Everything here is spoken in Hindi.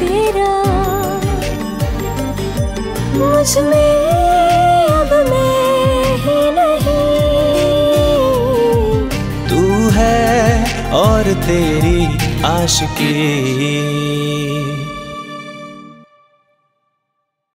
तेरा। मुझमें अब मैं ही नहीं। तू है और तेरी आशिकी।